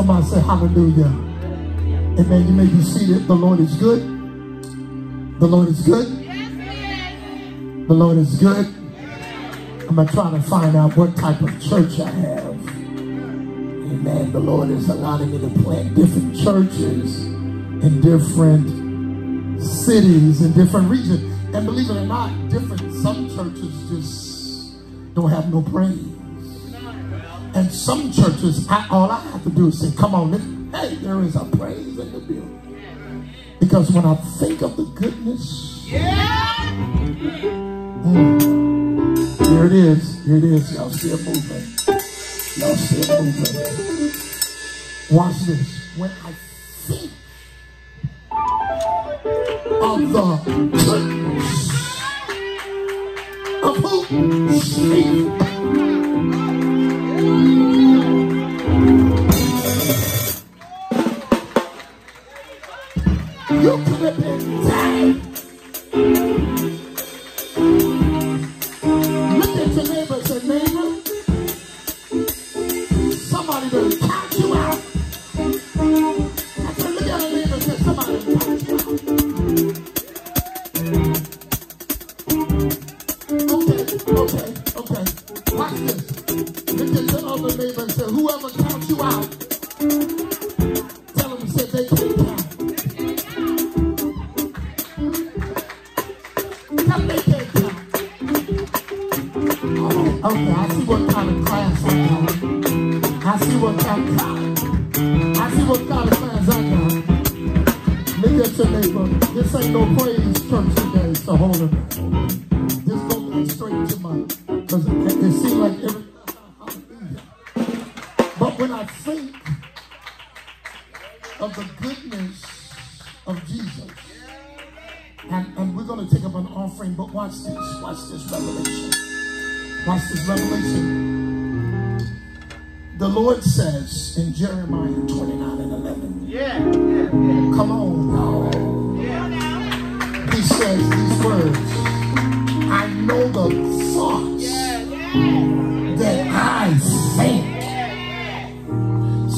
Somebody say hallelujah. Amen. You may be seated. The Lord is good. The Lord is good. The Lord is good. I'm going to try to find out what type of church I have. Amen. The Lord is allowing me to plant different churches in different cities in different regions. And believe it or not, different some churches just don't have no praise. And some churches, I, all I have to do is say, come on, hey, there is a praise in the building. Because when I think of the goodness, yeah. Mm, here it is. Here it is. Y'all still moving. Y'all still moving. Watch this. When I think of the goodness of who? You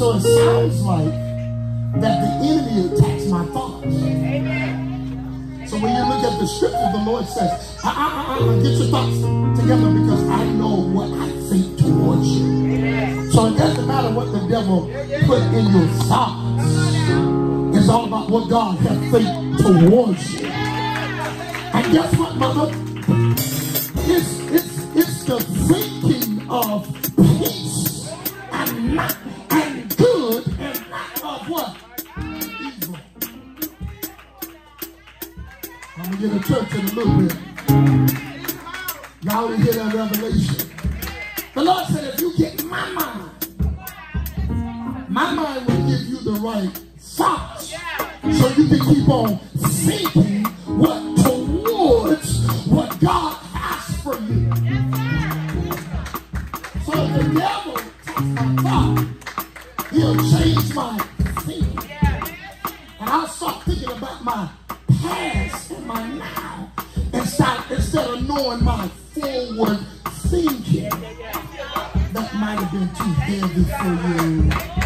So it sounds like that the enemy attacks my thoughts. So when you look at the scripture, the Lord says, ah, ah, ah, ah, get your thoughts together because I know what I think towards you. So it doesn't matter what the devil put in your thoughts. It's all about what God has think towards you. And guess what, mother? It's, it's, it's the thinking of peace and not I'm gonna get a church in a little bit. Y'all didn't hear that revelation. The Lord said, if you get my mind, my mind will give you the right thoughts. So you can keep on thinking what That might have been too heavy for you.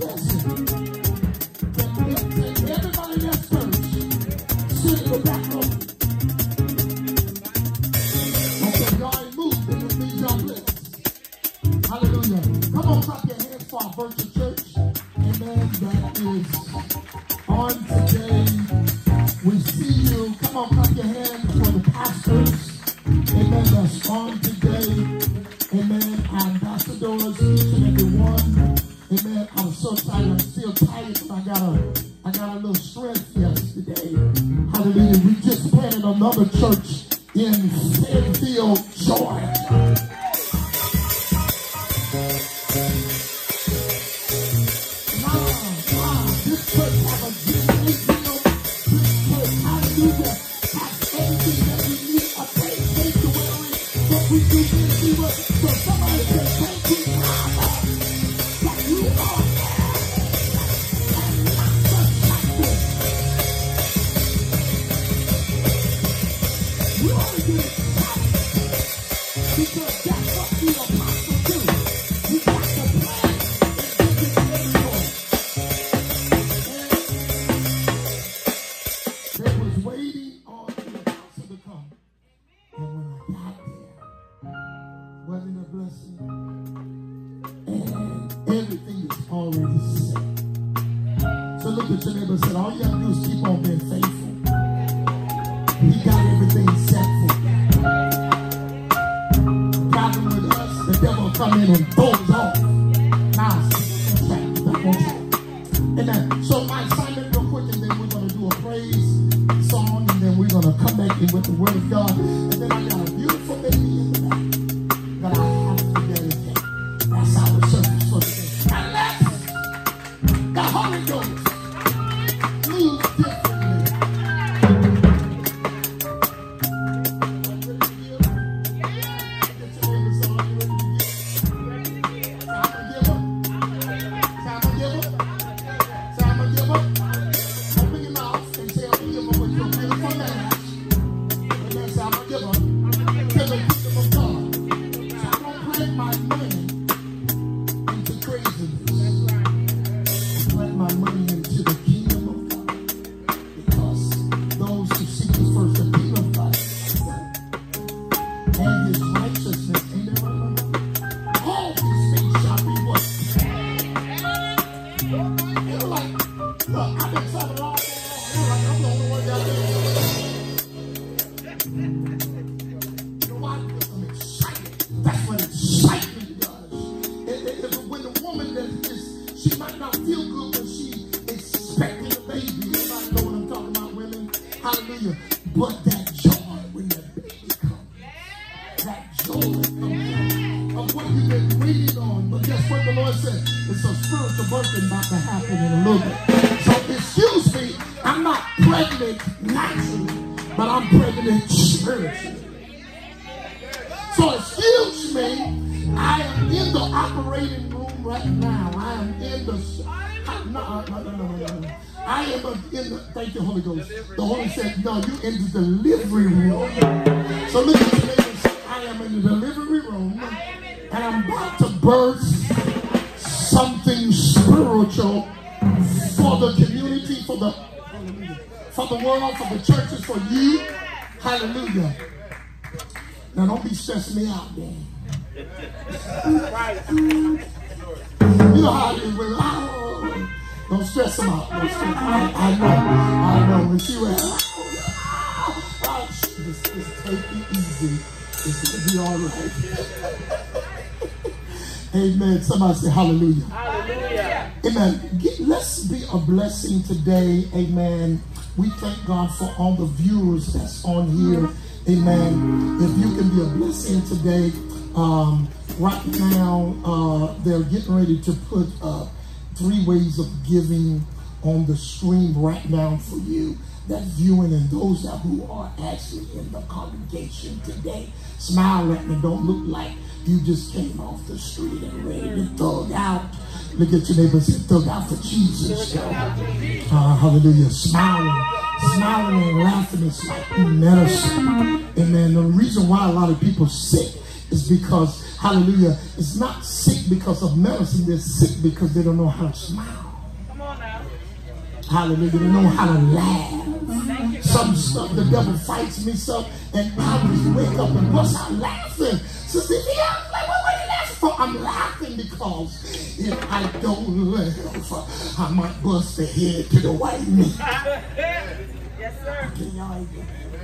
Yes. That's what apostles Hola. In the thank you, Holy Ghost. The Holy said, No, you're in the delivery room. So and say, I am in the delivery room and I'm about to birth something spiritual for the community, for the for the world, for the churches, for you. Hallelujah. Now don't be stressing me out, man. You know how it is don't stress them out. Don't stress them out. I know. I know. When she went, oh, oh, just, just take it easy. It's gonna be all right. Amen. Somebody say hallelujah. Hallelujah. Amen. Get- Let's be a blessing today. Amen. We thank God for all the viewers that's on here. Amen. If you can be a blessing today, um, right now uh, they're getting ready to put uh, three ways of giving on the stream right now for you that viewing and those that who are actually in the congregation today. Smile at me. Don't look like you just came off the street and ready to thug out. Look at your neighbors and thug out for Jesus. Uh, hallelujah. Smiling. Smiling and laughing is like medicine. Amen. The reason why a lot of people sick is because, hallelujah, it's not sick because of medicine. They're sick because they don't know how to smile. Come on now. Hallelujah. They don't know how to laugh. Some stuff, the devil fights me some, and I just wake up and bust out laughing. Sister, yeah, I'm like, what were you laughing for I'm laughing because if I don't laugh, I might bust the head to the white meat. Yes, sir. Y'all,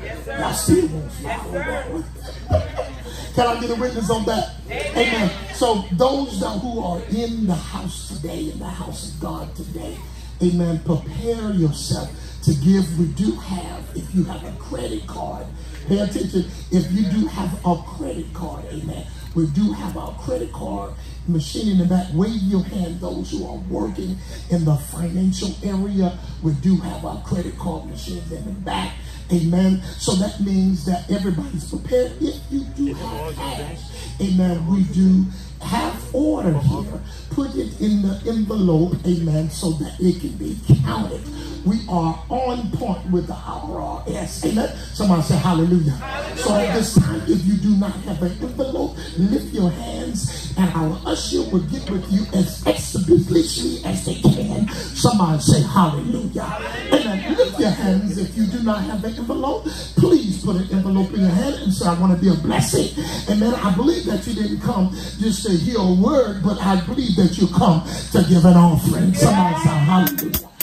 Yes, sir. still won't smile Yes, it? Can I get a witness on that? Amen. So those who are in the house today, in the house of God today, amen, prepare yourself to give. We do have, if you have a credit card, pay attention, if you do have a credit card, amen, we do have our credit card machine in the back. Wave your hand, those who are working in the financial area. We do have our credit card machines in the back. Amen. So that means that everybody's prepared. If you do have cash, amen, we do have order here. Put it in the envelope, amen, so that it can be counted. We are on point with the IRS. Amen. Somebody say hallelujah. So at this time, if you do not have an envelope, lift your hands and our usher will get with you as expeditiously as they can. Somebody say hallelujah. Amen. Lift your hands if you do not have an envelope. Please put an envelope in your hand and say, I want to be a blessing. Amen. I believe that you didn't come just to hear a word, but I believe that you come to give an offering. Somebody say hallelujah.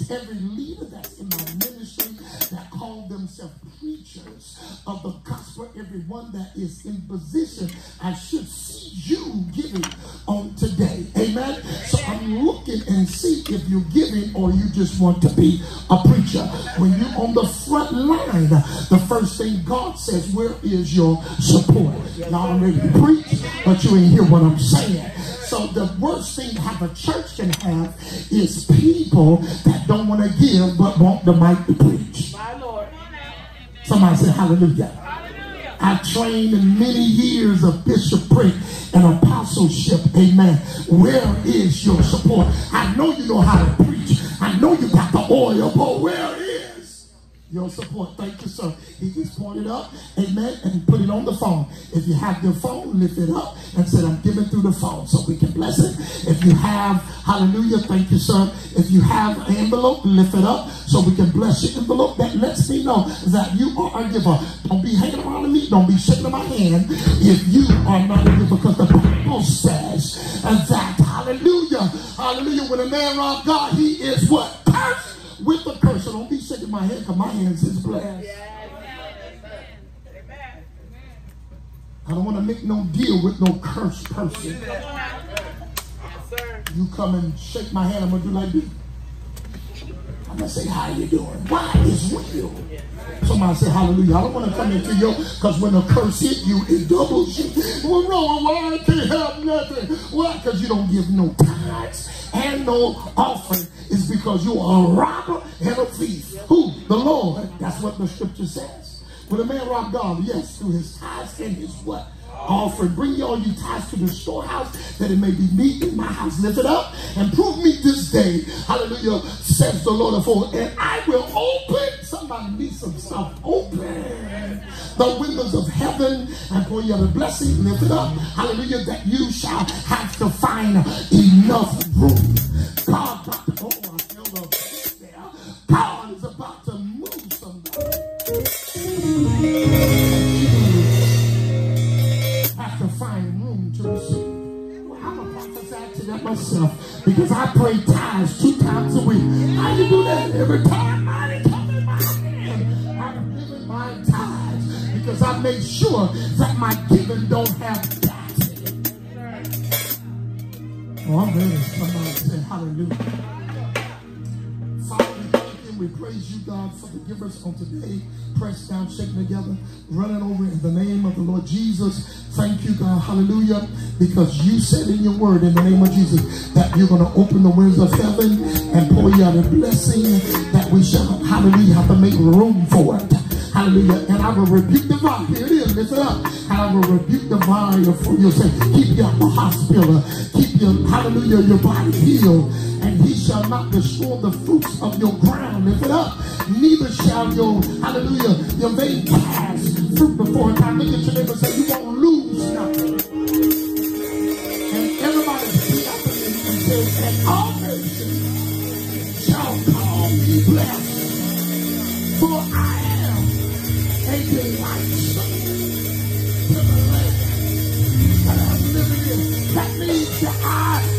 Every leader preachers uh, of the gospel, everyone that is in position, I should see you giving on today. Amen. So I'm looking and see if you're giving or you just want to be a preacher. When you're on the front line, the first thing God says, where is your support? Y'all are ready to preach, but you ain't hear what I'm saying. So the worst thing have a church can have is people that don't want to give but want the mic to preach. Somebody say hallelujah. Hallelujah. I trained in many years of bishopric and apostleship. Amen. Where is your support? I know you know how to preach. I know you got the oil, but where is your support? Thank you, sir. He just pointed up, amen, and put it on the phone. If you have your phone, lift it up and said, I'm giving through the phone so we can bless it. If you have, hallelujah, thank you, sir. If you have an envelope, lift it up so we can bless your envelope. That lets me know that you are a giver. Don't be hanging around me. Don't be shaking my hand if you are not a giver because the Bible says that, hallelujah, hallelujah, when a man rob God, he is what? Cursed with the curse. So don't be shaking my hand because my hands is blessed. I don't want to make no deal with no cursed person. Come on now. Yes, sir. You come and shake my hand, I'm gonna do like this. I'm gonna say, how you doing? Why is real? Somebody say hallelujah. I don't want to come into your because when a curse hit you, it doubles you. What's wrong? Why I can't have nothing? Why? Because you don't give no tithes and no offering. It's because you are a robber and a thief. Who? The Lord. That's what the scripture says. When a man robbed God, yes, through his tithes and his what? Offering. Bring all you tithes to the storehouse that it may be meat in my house. Lift it up and prove me this day. Hallelujah. Says the Lord of hosts. And I will open. Somebody needs some stuff. Open the windows of heaven and pour you out a blessing. Lift it up. Hallelujah. That you shall have to find enough room. Myself because I pray tithes two times a week. How you do that? Every time money come in my hand, I'm giving my tithes because I make sure that my giving don't have it. Oh, I'm ready. Somebody say hallelujah. We. Praise you, God, for the givers on today. Pressed down, shaken together, running over in the name of the Lord Jesus. Thank you, God. Hallelujah. Because you said in your word, in the name of Jesus, that you're going to open the windows of heaven and pour you out a blessing that we shall, hallelujah, have to make room for it. Hallelujah. And I will rebuke the vine. Here it is. Listen up. I will rebuke the vine for you. Say, keep you out the hospital. Keep your, hallelujah, your body healed. And he shall not destroy the fruits of your ground. Lift it up. Neither shall your, hallelujah, your vein cast fruit before time. Look at your neighbor say, you won't lose nothing. Say,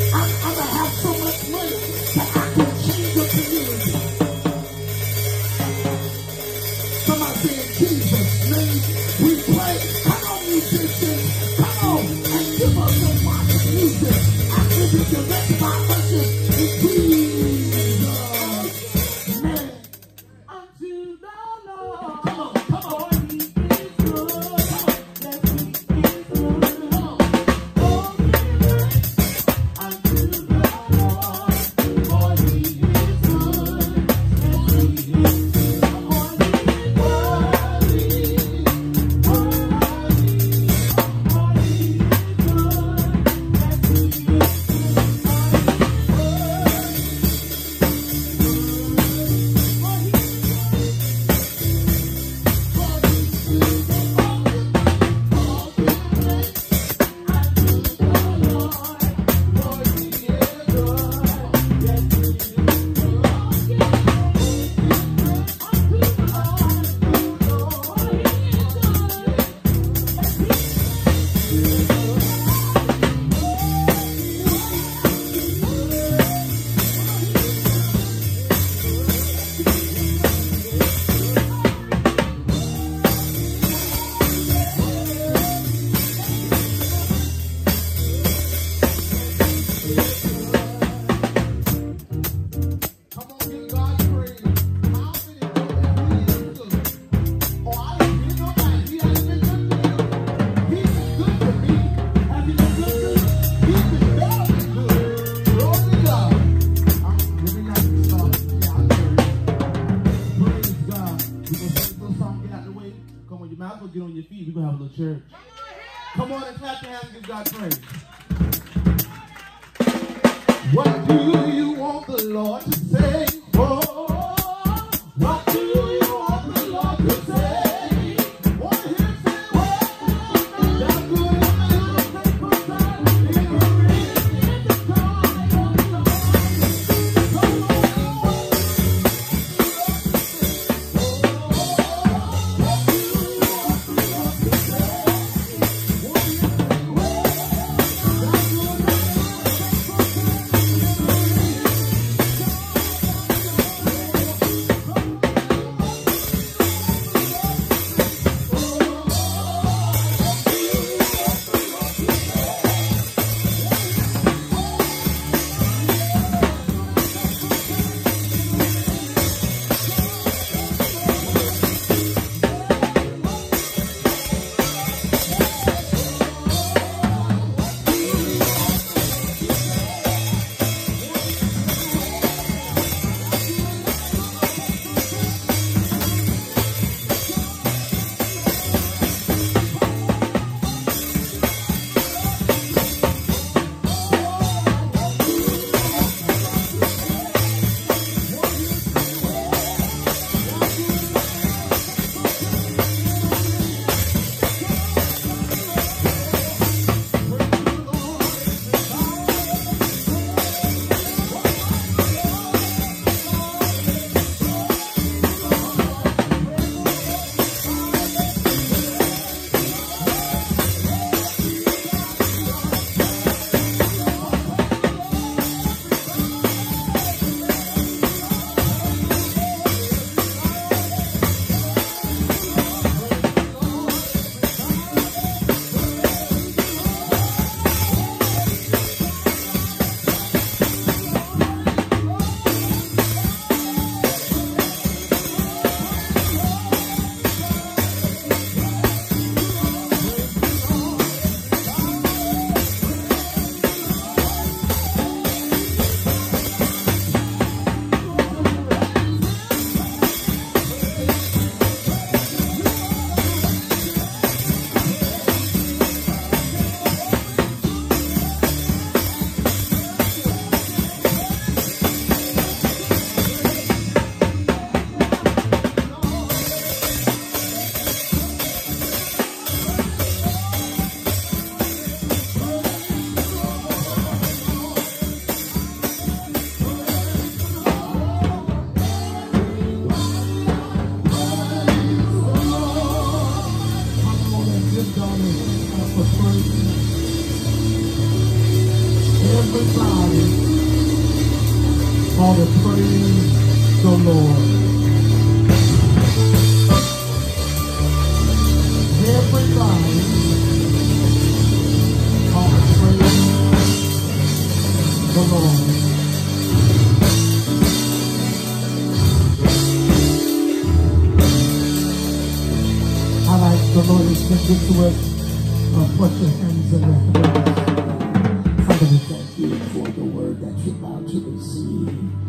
get to work and put your hands in the heavens. Father, we thank you for the word that you're about to receive.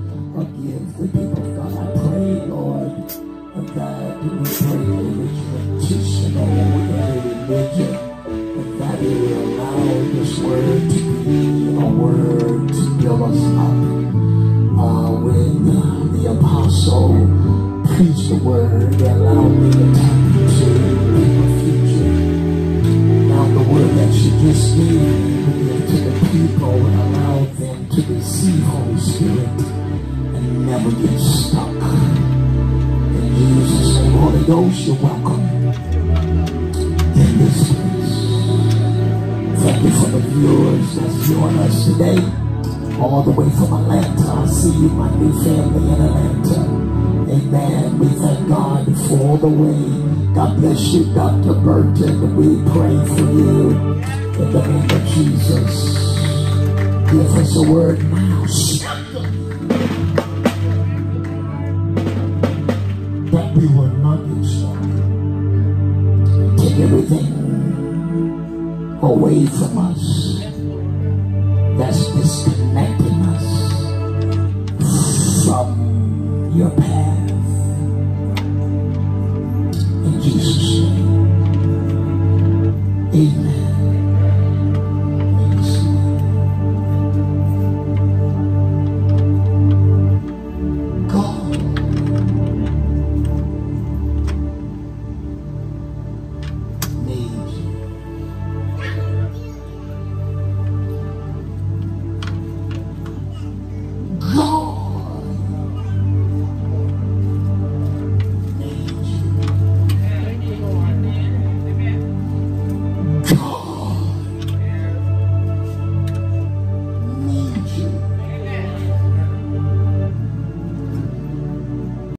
the way. God bless you, Dr. Burton. We pray for you in the name of Jesus. Give us a word now. That we will not used started. Take everything away from us. That's